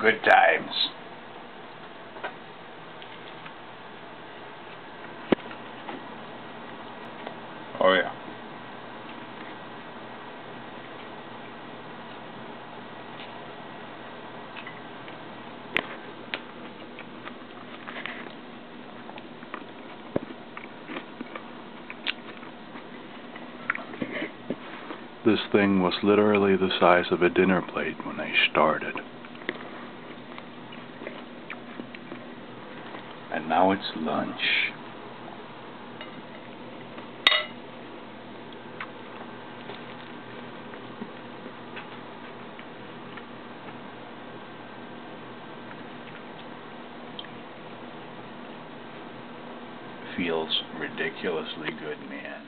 Good times. Oh yeah. This thing was literally the size of a dinner plate when they started. And now it's lunch. Feels ridiculously good, man.